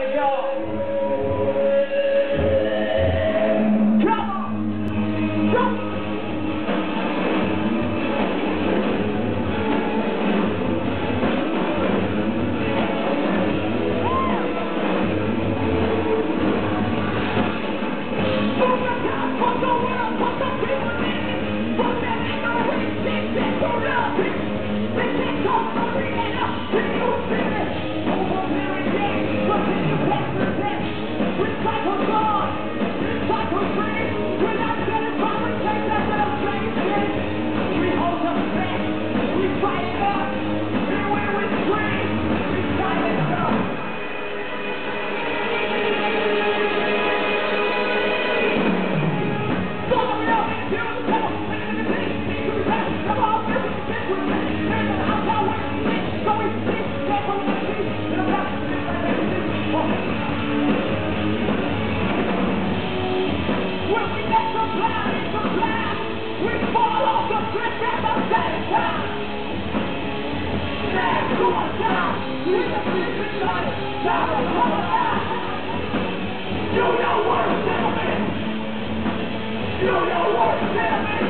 my God. Thank you. You know what's happening! You!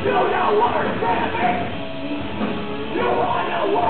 You know what understand me. You wanna work?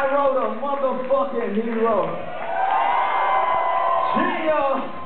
I wrote a motherfucking hero. Yeah.